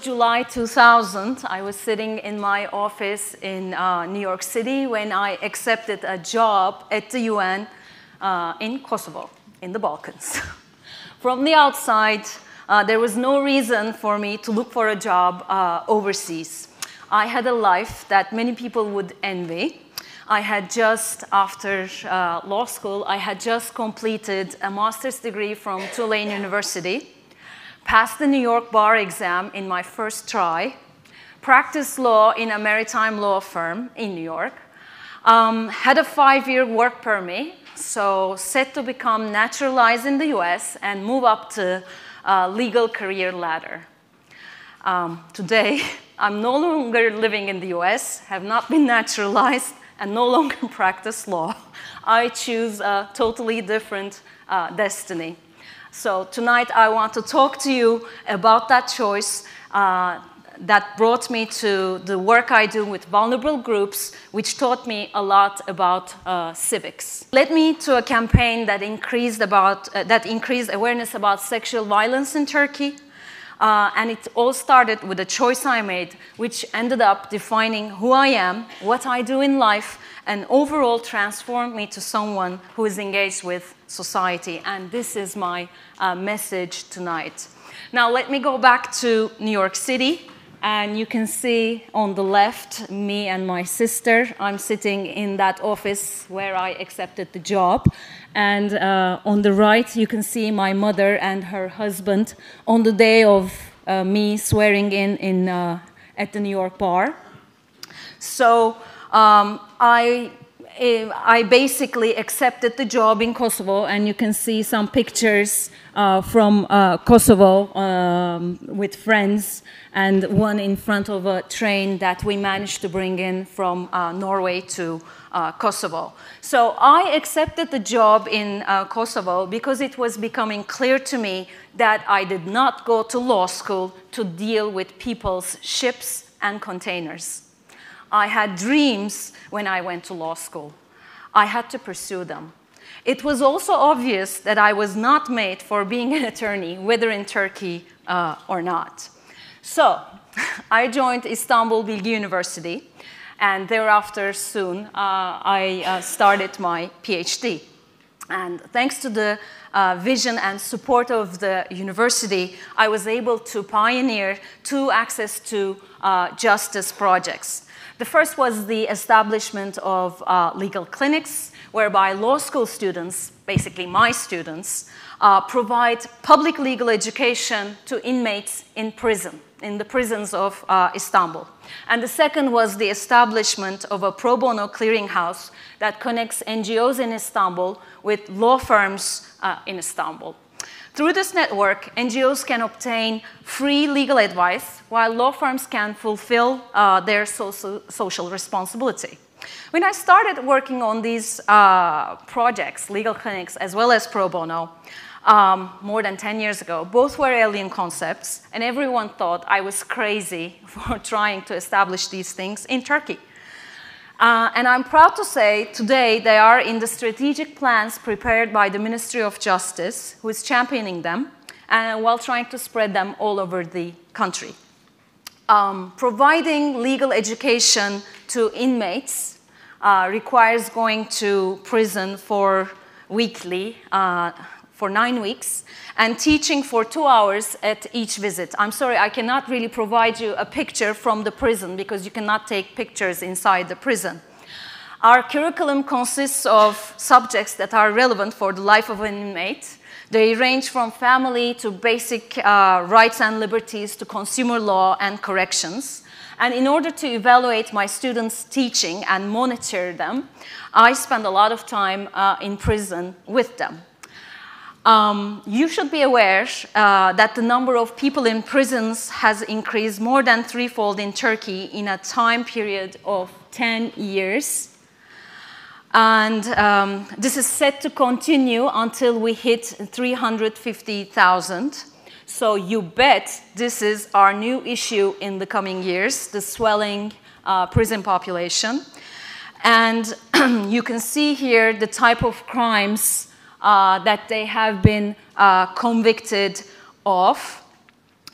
July 2000. I was sitting in my office in uh, New York City when I accepted a job at the UN uh, in Kosovo, in the Balkans. From the outside, uh, there was no reason for me to look for a job uh, overseas. I had a life that many people would envy. I had just, after uh, law school, I had just completed a master's degree from Tulane University, passed the New York bar exam in my first try, practiced law in a maritime law firm in New York, um, had a five-year work permit, so set to become naturalized in the US and move up to uh, legal career ladder. Um, today, I'm no longer living in the US, have not been naturalized, and no longer practice law. I choose a totally different uh, destiny. So tonight I want to talk to you about that choice uh, that brought me to the work I do with vulnerable groups, which taught me a lot about uh, civics. Led me to a campaign that increased, about, uh, that increased awareness about sexual violence in Turkey, uh, and it all started with a choice I made, which ended up defining who I am, what I do in life, and overall transformed me to someone who is engaged with society. And this is my uh, message tonight. Now, let me go back to New York City. And you can see on the left me and my sister. I'm sitting in that office where I accepted the job. And uh, on the right, you can see my mother and her husband on the day of uh, me swearing in, in uh, at the New York bar. So um, I Eh, I basically accepted the job in Kosovo, and you can see some pictures uh, from uh, Kosovo um, with friends, and one in front of a train that we managed to bring in from uh, Norway to uh, Kosovo. So I accepted the job in uh, Kosovo because it was becoming clear to me that I did not go to law school to deal with people's ships and containers. I had dreams when I went to law school. I had to pursue them. It was also obvious that I was not made for being an attorney, whether in Turkey uh, or not. So I joined Istanbul Bilgi University, and thereafter soon uh, I uh, started my PhD. And thanks to the uh, vision and support of the university, I was able to pioneer two access to uh, justice projects. The first was the establishment of uh, legal clinics, whereby law school students, basically my students, uh, provide public legal education to inmates in prison, in the prisons of uh, Istanbul. And the second was the establishment of a pro bono clearinghouse that connects NGOs in Istanbul with law firms uh, in Istanbul. Through this network, NGOs can obtain free legal advice while law firms can fulfill uh, their social, social responsibility. When I started working on these uh, projects, legal clinics as well as pro bono, um, more than 10 years ago, both were alien concepts, and everyone thought I was crazy for trying to establish these things in Turkey. Uh, and I'm proud to say today they are in the strategic plans prepared by the Ministry of Justice, who is championing them, and while trying to spread them all over the country. Um, providing legal education to inmates uh, requires going to prison for weekly, uh, for nine weeks, and teaching for two hours at each visit. I'm sorry, I cannot really provide you a picture from the prison because you cannot take pictures inside the prison. Our curriculum consists of subjects that are relevant for the life of an inmate. They range from family to basic uh, rights and liberties to consumer law and corrections. And in order to evaluate my students' teaching and monitor them, I spend a lot of time uh, in prison with them. Um, you should be aware uh, that the number of people in prisons has increased more than threefold in Turkey in a time period of 10 years. And um, this is set to continue until we hit 350,000. So you bet this is our new issue in the coming years, the swelling uh, prison population. And you can see here the type of crimes that they have been uh, convicted of.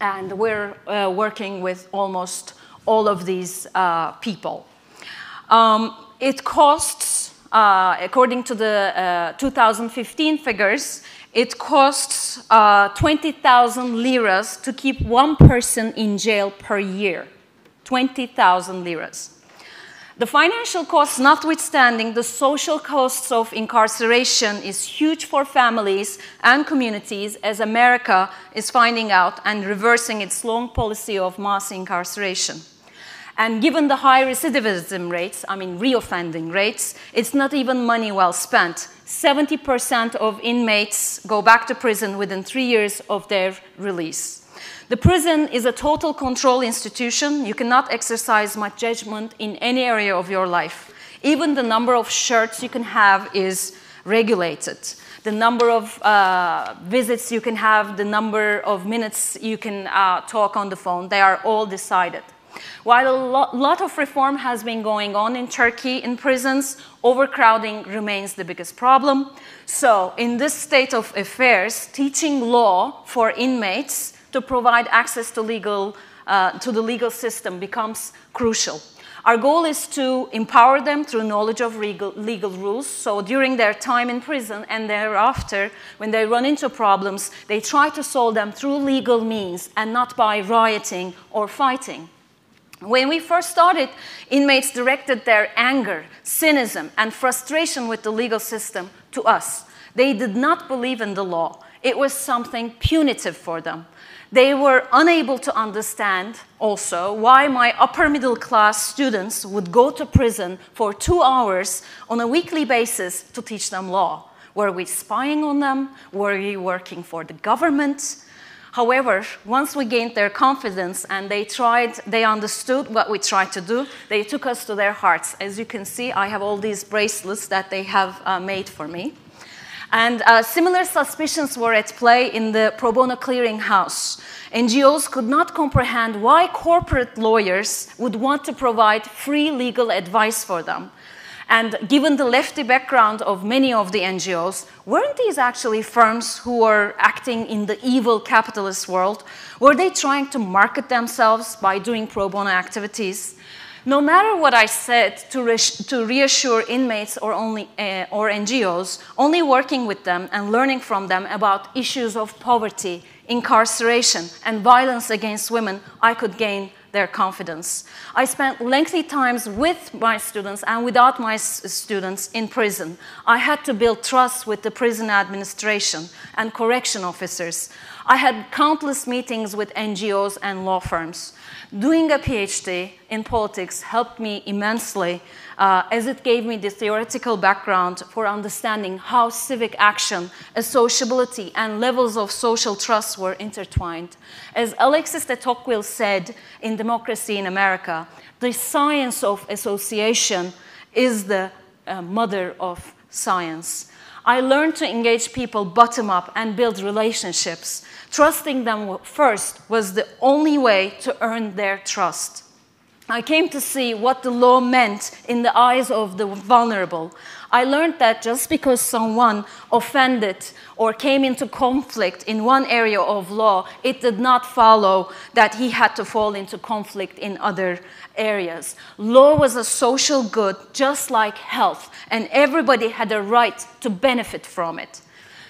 And we're uh, working with almost all of these uh, people. Um, it costs, uh, according to the uh, 2015 figures, it costs uh, 20,000 liras to keep one person in jail per year. 20,000 liras. The financial costs notwithstanding, the social costs of incarceration is huge for families and communities as America is finding out and reversing its long policy of mass incarceration. And given the high recidivism rates, I mean reoffending rates, it's not even money well spent. 70% of inmates go back to prison within three years of their release. The prison is a total control institution. You cannot exercise much judgment in any area of your life. Even the number of shirts you can have is regulated. The number of uh, visits you can have, the number of minutes you can uh, talk on the phone, they are all decided. While a lo lot of reform has been going on in Turkey in prisons, overcrowding remains the biggest problem. So, in this state of affairs, teaching law for inmates to provide access to, legal, uh, to the legal system becomes crucial. Our goal is to empower them through knowledge of legal, legal, rules. So during their time in prison and thereafter, when they run into problems, they try to solve them through legal means and not by rioting or fighting. When we first started, inmates directed their anger, cynicism, and frustration with the legal system to us. They did not believe in the law. It was something punitive for them. They were unable to understand also why my upper middle class students would go to prison for two hours on a weekly basis to teach them law. Were we spying on them? Were we working for the government? However, once we gained their confidence and they tried, they understood what we tried to do, they took us to their hearts. As you can see, I have all these bracelets that they have uh, made for me. And uh, similar suspicions were at play in the pro bono clearinghouse. NGOs could not comprehend why corporate lawyers would want to provide free legal advice for them. And given the lefty background of many of the NGOs, weren't these actually firms who were acting in the evil capitalist world? Were they trying to market themselves by doing pro bono activities? No matter what I said to, re to reassure inmates or, only, uh, or NGOs, only working with them and learning from them about issues of poverty, incarceration, and violence against women, I could gain their confidence. I spent lengthy times with my students and without my students in prison. I had to build trust with the prison administration and correction officers. I had countless meetings with NGOs and law firms. Doing a PhD in politics helped me immensely uh, as it gave me the theoretical background for understanding how civic action, associability, and levels of social trust were intertwined. As Alexis de Tocqueville said in Democracy in America, the science of association is the uh, mother of science. I learned to engage people bottom up and build relationships. Trusting them first was the only way to earn their trust. I came to see what the law meant in the eyes of the vulnerable. I learned that just because someone offended or came into conflict in one area of law, it did not follow that he had to fall into conflict in other areas. Law was a social good, just like health, and everybody had a right to benefit from it.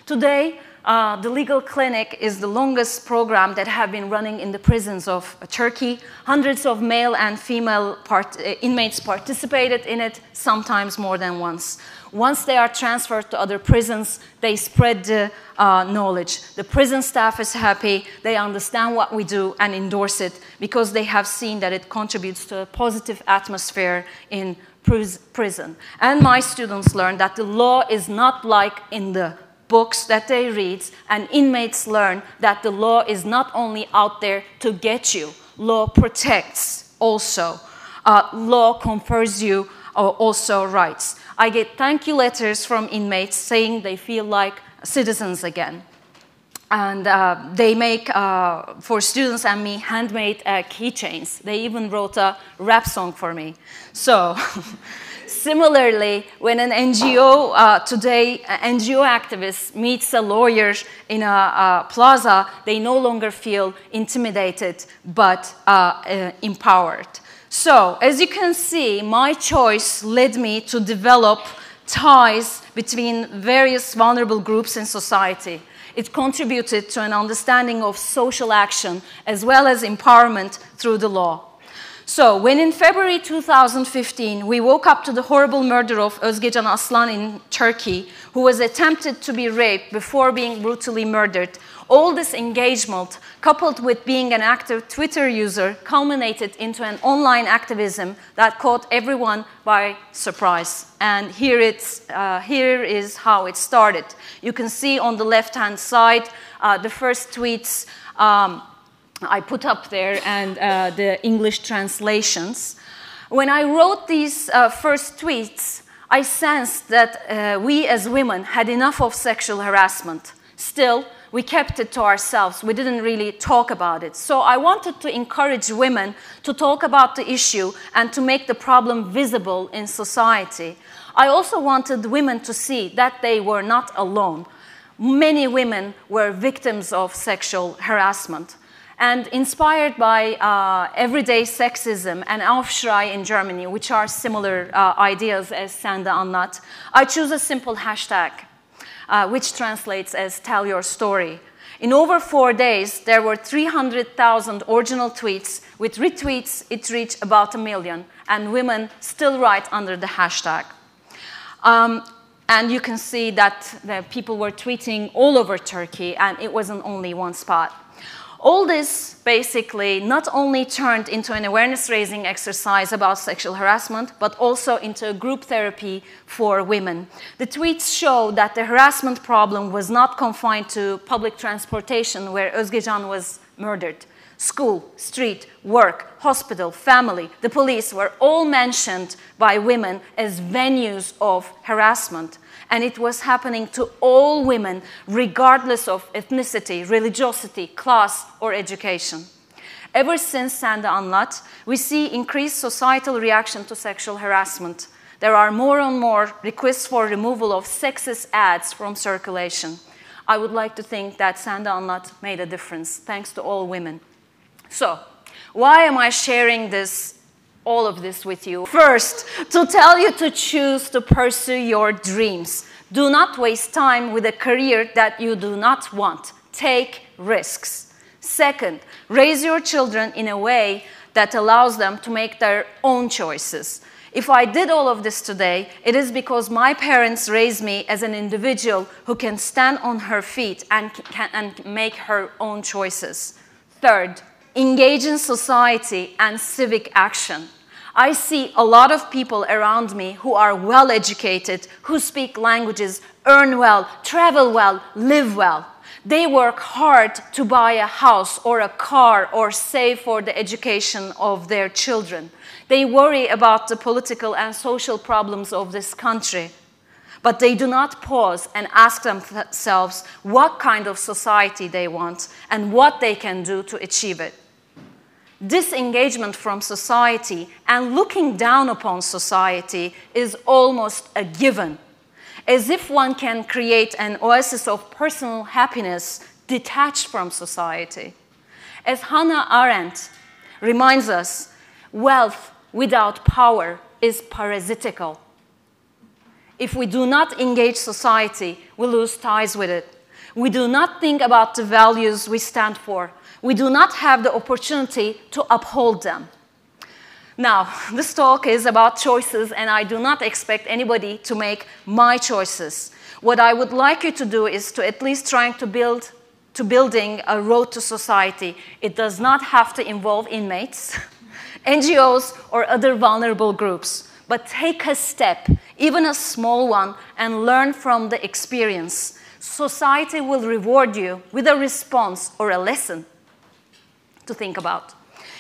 Today, uh, the legal clinic is the longest program that have been running in the prisons of Turkey. Hundreds of male and female part, uh, inmates participated in it, sometimes more than once. Once they are transferred to other prisons, they spread the uh, knowledge. The prison staff is happy, they understand what we do and endorse it because they have seen that it contributes to a positive atmosphere in prison. And my students learn that the law is not like in the books that they read, and inmates learn that the law is not only out there to get you, law protects also. Uh, law confers you uh, also rights. I get thank you letters from inmates saying they feel like citizens again. And uh, they make, uh, for students and me, handmade uh, keychains. They even wrote a rap song for me. So, Similarly, when an NGO uh, today, an NGO activist meets a lawyer in a, a, plaza, they no longer feel intimidated but uh, uh, empowered. So, as you can see, my choice led me to develop ties between various vulnerable groups in society. It contributed to an understanding of social action as well as empowerment through the law. So, when in February 2015 we woke up to the horrible murder of Özgecan Aslan in Turkey, who was attempted to be raped before being brutally murdered, all this engagement, coupled with being an active Twitter user, culminated into an online activism that caught everyone by surprise. And here, it's, uh, here is how it started. You can see on the left hand side uh, the first tweets. Um, I put up there and uh, the English translations. When I wrote these uh, first tweets, I sensed that uh, we as women had enough of sexual harassment. Still, we kept it to ourselves. We didn't really talk about it. So I wanted to encourage women to talk about the issue and to make the problem visible in society. I also wanted women to see that they were not alone. Many women were victims of sexual harassment. And inspired by uh, everyday sexism and Aufschrei in Germany, which are similar uh, ideas as Sen de Anlat, I choose a simple hashtag, uh, which translates as tell your story. In over four days, there were 300,000 original tweets. With retweets, it reached about a million, and women still write under the hashtag. Um, and you can see that the people were tweeting all over Turkey, and it wasn't only one spot. All this basically not only turned into an awareness raising exercise about sexual harassment, but also into a group therapy for women. The tweets show that the harassment problem was not confined to public transportation, where Özgecan was murdered. School, street, work, hospital, family, the police were all mentioned by women as venues of harassment and it was happening to all women, regardless of ethnicity, religiosity, class, or education. Ever since Sen de Anlat, we see increased societal reaction to sexual harassment. There are more and more requests for removal of sexist ads from circulation. I would like to think that Sen de Anlat made a difference, thanks to all women. So, why am I sharing this all of this with you. First, to tell you to choose to pursue your dreams. Do not waste time with a career that you do not want. Take risks. Second, raise your children in a way that allows them to make their own choices. If I did all of this today, it is because my parents raised me as an individual who can stand on her feet and, can, and make her own choices. Third, engage in society and civic action. I see a lot of people around me who are well educated, who speak languages, earn well, travel well, live well. They work hard to buy a house or a car or save for the education of their children. They worry about the political and social problems of this country. But they do not pause and ask themselves what kind of society they want and what they can do to achieve it disengagement from society and looking down upon society is almost a given, as if one can create an oasis of personal happiness detached from society. As Hannah Arendt reminds us, wealth without power is parasitical. If we do not engage society, we lose ties with it. We do not think about the values we stand for we do not have the opportunity to uphold them. Now, this talk is about choices, and I do not expect anybody to make my choices. What I would like you to do is to at least try to build to building a road to society. It does not have to involve inmates, NGOs, or other vulnerable groups, but take a step, even a small one, and learn from the experience. Society will reward you with a response or a lesson to think about.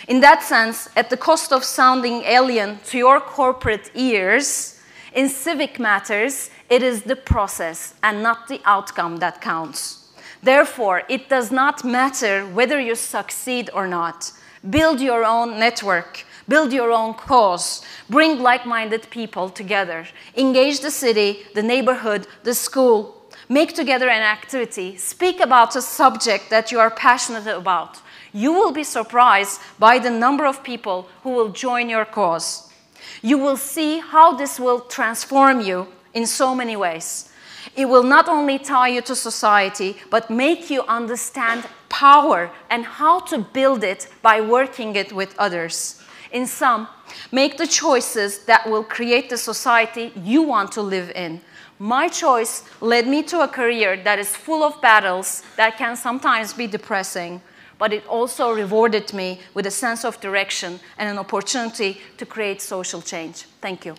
In that sense, at the cost of sounding alien to your corporate ears, in civic matters, it is the process and not the outcome that counts. Therefore, it does not matter whether you succeed or not. Build your own network, build your own cause, Bring like minded people together. Engage the city, the neighborhood, the school. Make together an activity. Speak about a subject that you are passionate about. You will be surprised by the number of people who will join your cause. You will see how this will transform you in so many ways. It will not only tie you to society, but make you understand power and how to build it by working it with others. In sum, make the choices that will create the society you want to live in. My choice led me to a career that is full of battles that can sometimes be depressing, but it also rewarded me with a sense of direction and an opportunity to create social change. Thank you.